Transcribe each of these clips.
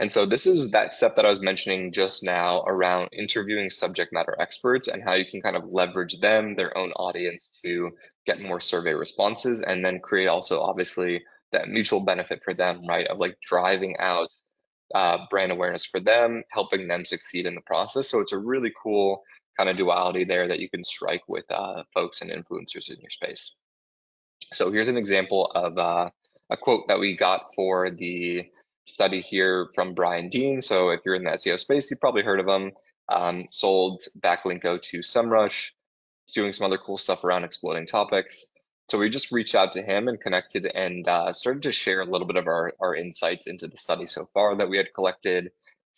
And so this is that step that I was mentioning just now around interviewing subject matter experts and how you can kind of leverage them, their own audience to get more survey responses and then create also obviously that mutual benefit for them, right? Of like driving out uh, brand awareness for them, helping them succeed in the process. So it's a really cool kind of duality there that you can strike with uh, folks and influencers in your space. So here's an example of uh, a quote that we got for the study here from Brian Dean. So if you're in the SEO space, you've probably heard of him. Um, sold Backlinko to SEMrush, doing some other cool stuff around exploding topics. So we just reached out to him and connected and uh, started to share a little bit of our, our insights into the study so far that we had collected,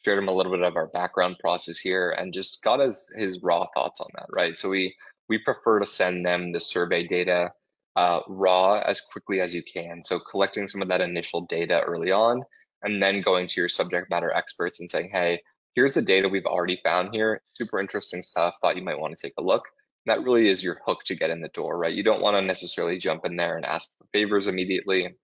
shared him a little bit of our background process here and just got his, his raw thoughts on that, right? So we, we prefer to send them the survey data uh, raw as quickly as you can. So collecting some of that initial data early on and then going to your subject matter experts and saying, hey, here's the data we've already found here. Super interesting stuff. Thought you might want to take a look. that really is your hook to get in the door, right? You don't want to necessarily jump in there and ask for favors immediately.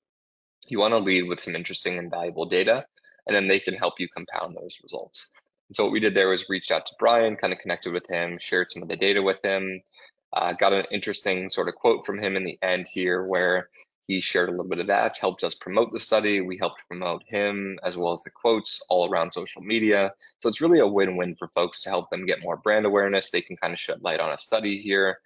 You want to lead with some interesting and valuable data, and then they can help you compound those results. And so what we did there was reach out to Brian, kind of connected with him, shared some of the data with him, uh, got an interesting sort of quote from him in the end here where he shared a little bit of that, helped us promote the study. We helped promote him as well as the quotes all around social media. So it's really a win-win for folks to help them get more brand awareness. They can kind of shed light on a study here.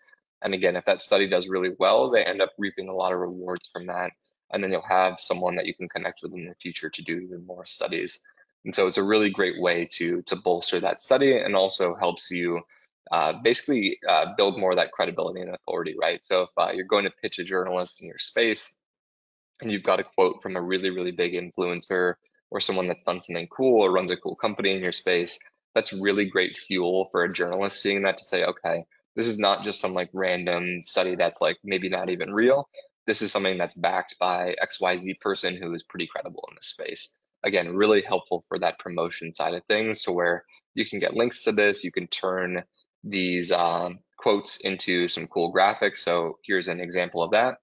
And again, if that study does really well, they end up reaping a lot of rewards from that. And then you'll have someone that you can connect with in the future to do even more studies. And so it's a really great way to, to bolster that study and also helps you uh, basically uh, build more of that credibility and authority, right? So if uh, you're going to pitch a journalist in your space and you've got a quote from a really, really big influencer or someone that's done something cool or runs a cool company in your space, that's really great fuel for a journalist seeing that to say, okay, this is not just some like random study that's like maybe not even real. This is something that's backed by XYZ person who is pretty credible in this space. Again, really helpful for that promotion side of things to where you can get links to this, you can turn these um, quotes into some cool graphics. So here's an example of that.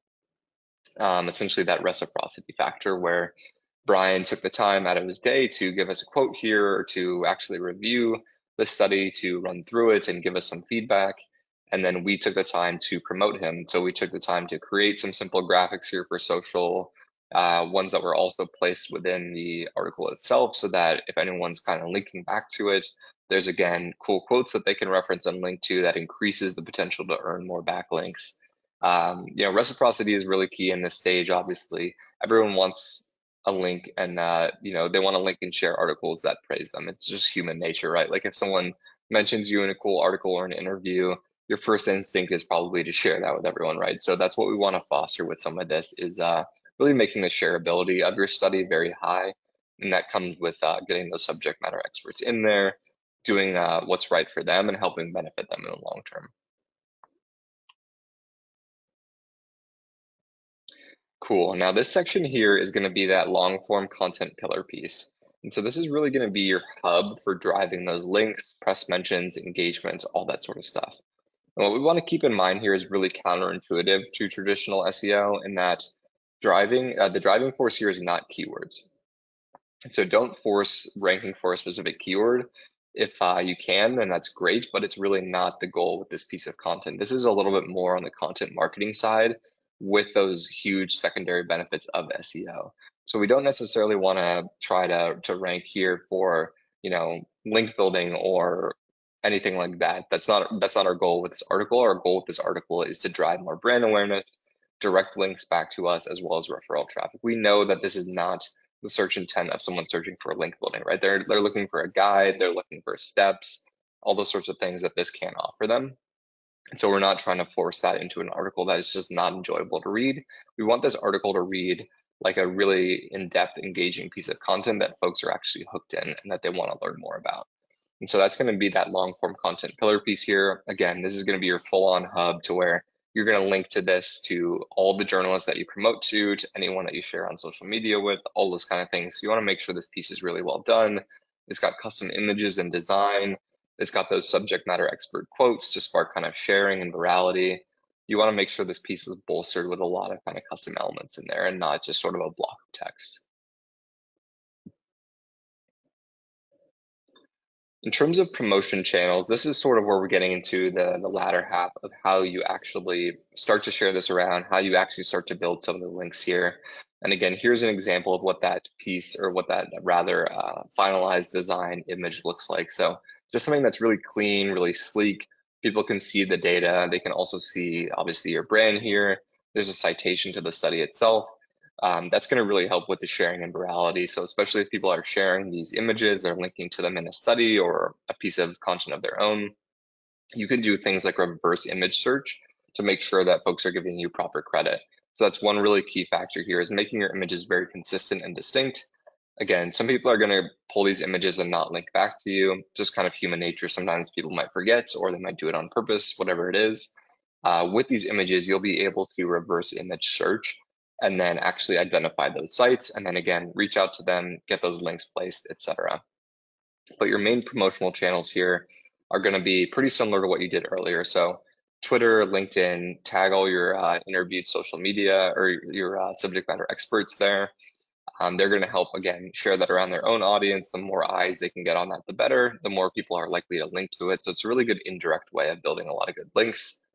Um, essentially that reciprocity factor where Brian took the time out of his day to give us a quote here or to actually review the study, to run through it and give us some feedback. And then we took the time to promote him. So we took the time to create some simple graphics here for social, uh, ones that were also placed within the article itself so that if anyone's kind of linking back to it, there's again cool quotes that they can reference and link to that increases the potential to earn more backlinks. Um, you know, reciprocity is really key in this stage. Obviously, everyone wants a link and uh, you know they want to link and share articles that praise them. It's just human nature, right? Like if someone mentions you in a cool article or an interview, your first instinct is probably to share that with everyone, right? So that's what we want to foster with some of this is uh, really making the shareability of your study very high, and that comes with uh, getting those subject matter experts in there, doing uh, what's right for them and helping benefit them in the long term. Cool. Now this section here is going to be that long form content pillar piece. And so this is really going to be your hub for driving those links, press mentions, engagement, all that sort of stuff. And what we want to keep in mind here is really counterintuitive to traditional SEO in that driving, uh, the driving force here is not keywords. And so don't force ranking for a specific keyword if uh, you can, then that's great, but it's really not the goal with this piece of content. This is a little bit more on the content marketing side with those huge secondary benefits of SEO. So we don't necessarily want to try to, to rank here for, you know, link building or anything like that. That's not that's not our goal with this article. Our goal with this article is to drive more brand awareness, direct links back to us, as well as referral traffic. We know that this is not the search intent of someone searching for a link building, right? They're they're looking for a guide, they're looking for steps, all those sorts of things that this can offer them. And so we're not trying to force that into an article that is just not enjoyable to read. We want this article to read like a really in-depth, engaging piece of content that folks are actually hooked in and that they want to learn more about. And so that's going to be that long form content pillar piece here. Again, this is going to be your full on hub to where you're going to link to this to all the journalists that you promote to, to anyone that you share on social media with, all those kind of things. So you want to make sure this piece is really well done. It's got custom images and design. It's got those subject matter expert quotes to spark kind of sharing and virality. You want to make sure this piece is bolstered with a lot of kind of custom elements in there and not just sort of a block of text. In terms of promotion channels, this is sort of where we're getting into the, the latter half of how you actually start to share this around, how you actually start to build some of the links here. And again, here's an example of what that piece or what that rather uh, finalized design image looks like. So just something that's really clean, really sleek. People can see the data. They can also see obviously your brand here. There's a citation to the study itself um, that's going to really help with the sharing and virality. So especially if people are sharing these images, they're linking to them in a study or a piece of content of their own, you can do things like reverse image search to make sure that folks are giving you proper credit. So that's one really key factor here is making your images very consistent and distinct. Again, some people are going to pull these images and not link back to you. Just kind of human nature. Sometimes people might forget or they might do it on purpose, whatever it is. Uh, with these images, you'll be able to reverse image search and then actually identify those sites and then again reach out to them get those links placed etc but your main promotional channels here are going to be pretty similar to what you did earlier. So twitter linkedin tag all your uh, interviewed social media or your uh, subject matter experts there. Um, they're going to help again share that around their own audience. The more eyes they can get on that the better. The more people are likely to link to it. So it's a really good indirect way of building a lot of good links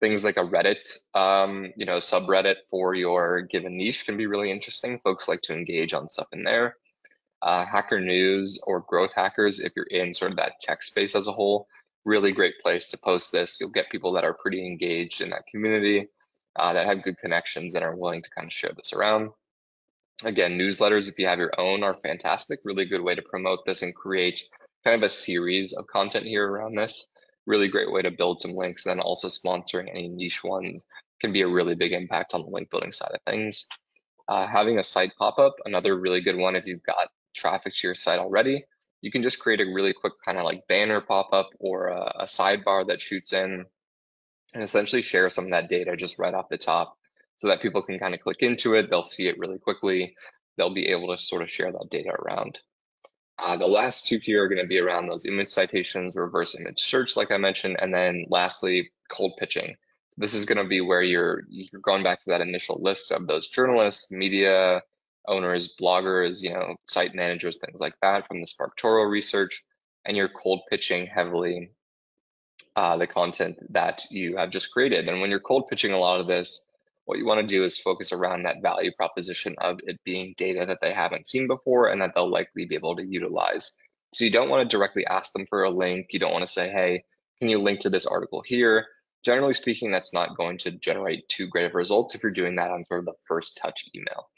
things like a Reddit, um, you know, subreddit for your given niche can be really interesting. Folks like to engage on stuff in there. Uh, Hacker News or Growth Hackers, if you're in sort of that tech space as a whole, really great place to post this. You'll get people that are pretty engaged in that community, uh, that have good connections and are willing to kind of share this around. Again, newsletters, if you have your own, are fantastic. Really good way to promote this and create kind of a series of content here around this really great way to build some links. And then also sponsoring any niche ones can be a really big impact on the link building side of things. Uh, having a site pop up, another really good one if you've got traffic to your site already. You can just create a really quick kind of like banner pop up or a, a sidebar that shoots in and essentially share some of that data just right off the top so that people can kind of click into it. They'll see it really quickly. They'll be able to sort of share that data around. Uh, the last two here are going to be around those image citations, reverse image search, like I mentioned, and then lastly, cold pitching. This is going to be where you're you're going back to that initial list of those journalists, media owners, bloggers, you know, site managers, things like that from the SparkToro research, and you're cold pitching heavily uh, the content that you have just created. And when you're cold pitching a lot of this, what you want to do is focus around that value proposition of it being data that they haven't seen before and that they'll likely be able to utilize. So you don't want to directly ask them for a link. You don't want to say, hey, can you link to this article here? Generally speaking, that's not going to generate too great of results if you're doing that on sort of the first touch email.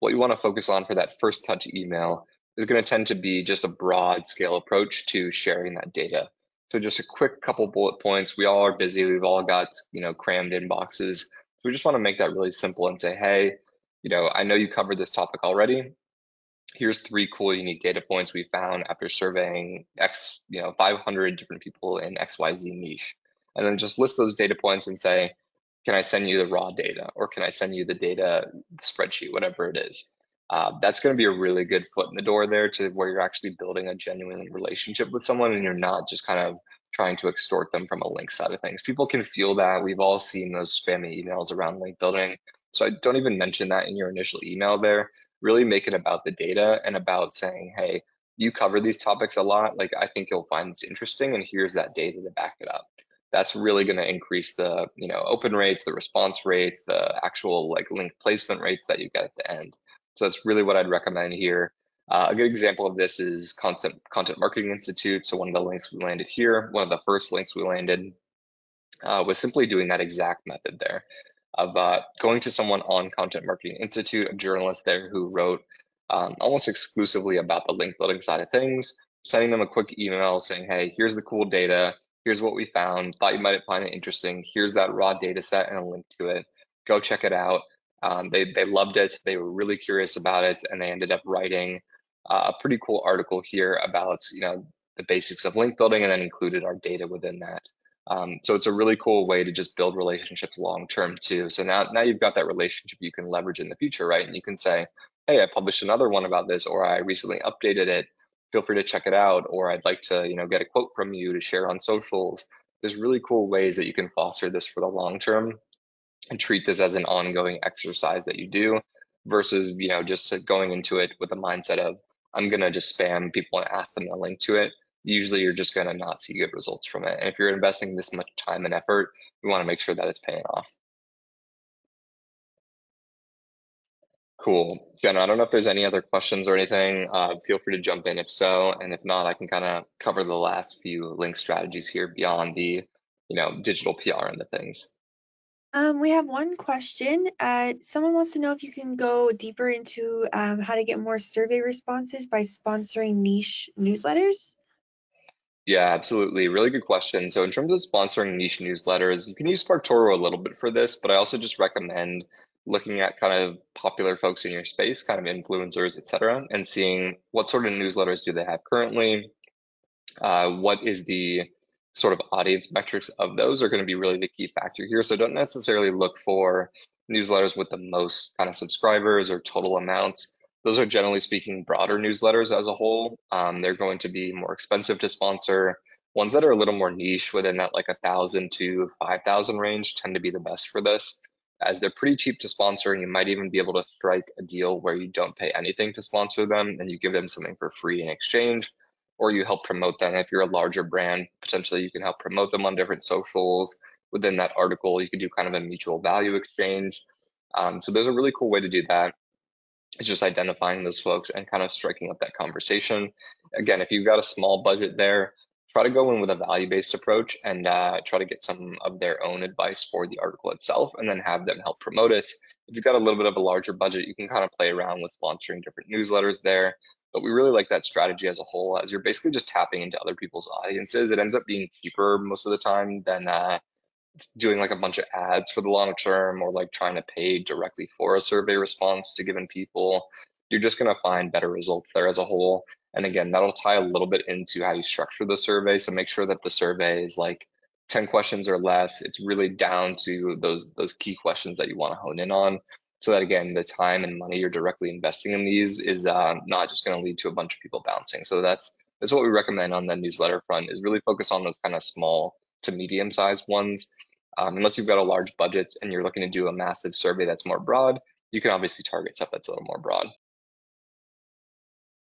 What you want to focus on for that first touch email is going to tend to be just a broad scale approach to sharing that data. So just a quick couple bullet points. We all are busy. We've all got, you know, crammed inboxes we just want to make that really simple and say, hey, you know, I know you covered this topic already. Here's three cool unique data points we found after surveying X, you know, 500 different people in XYZ niche. And then just list those data points and say, can I send you the raw data or can I send you the data, the spreadsheet, whatever it is. Uh, that's going to be a really good foot in the door there to where you're actually building a genuine relationship with someone and you're not just kind of trying to extort them from a link side of things. People can feel that. We've all seen those spammy emails around link building. So I don't even mention that in your initial email there. Really make it about the data and about saying, hey, you cover these topics a lot. Like I think you'll find this interesting and here's that data to back it up. That's really going to increase the, you know, open rates, the response rates, the actual like link placement rates that you get at the end. So that's really what I'd recommend here. Uh, a good example of this is Content, Content Marketing Institute. So one of the links we landed here, one of the first links we landed uh, was simply doing that exact method there of uh, going to someone on Content Marketing Institute, a journalist there who wrote um, almost exclusively about the link building side of things, sending them a quick email saying, hey, here's the cool data. Here's what we found. Thought you might find it interesting. Here's that raw data set and a link to it. Go check it out. Um, they, they loved it. They were really curious about it, and they ended up writing a pretty cool article here about you know the basics of link building and then included our data within that. Um, so it's a really cool way to just build relationships long term too. So now now you've got that relationship you can leverage in the future, right? And you can say, hey, I published another one about this, or I recently updated it. Feel free to check it out, or I'd like to you know get a quote from you to share on socials. There's really cool ways that you can foster this for the long term and treat this as an ongoing exercise that you do versus you know just going into it with a mindset of I'm gonna just spam people and ask them to link to it. usually you're just going to not see good results from it. And if you're investing this much time and effort, we want to make sure that it's paying off. Cool. Jenna, I don't know if there's any other questions or anything. Uh, feel free to jump in if so. And if not, I can kind of cover the last few link strategies here beyond the, you know, digital PR and the things. Um, we have one question. Uh, someone wants to know if you can go deeper into um, how to get more survey responses by sponsoring niche newsletters. Yeah, absolutely. Really good question. So in terms of sponsoring niche newsletters, you can use SparkToro a little bit for this, but I also just recommend looking at kind of popular folks in your space, kind of influencers, et cetera, and seeing what sort of newsletters do they have currently, uh, what is the sort of audience metrics of those are going to be really the key factor here. So don't necessarily look for newsletters with the most kind of subscribers or total amounts. Those are generally speaking broader newsletters as a whole. Um, they're going to be more expensive to sponsor. Ones that are a little more niche within that like a thousand to five thousand range tend to be the best for this as they're pretty cheap to sponsor and you might even be able to strike a deal where you don't pay anything to sponsor them and you give them something for free in exchange or you help promote them. If you're a larger brand potentially you can help promote them on different socials. Within that article you can do kind of a mutual value exchange. Um, so there's a really cool way to do that. It's just identifying those folks and kind of striking up that conversation. Again if you've got a small budget there try to go in with a value-based approach and uh, try to get some of their own advice for the article itself and then have them help promote it. If you've got a little bit of a larger budget, you can kind of play around with launching different newsletters there. But we really like that strategy as a whole, as you're basically just tapping into other people's audiences. It ends up being cheaper most of the time than uh, doing like a bunch of ads for the long term or like trying to pay directly for a survey response to given people. You're just going to find better results there as a whole. And again, that'll tie a little bit into how you structure the survey. So make sure that the survey is like 10 questions or less. It's really down to those those key questions that you want to hone in on. So that again, the time and money you're directly investing in these is uh, not just going to lead to a bunch of people bouncing. So that's that's what we recommend on the newsletter front is really focus on those kind of small to medium sized ones. Um, unless you've got a large budget and you're looking to do a massive survey that's more broad, you can obviously target stuff that's a little more broad.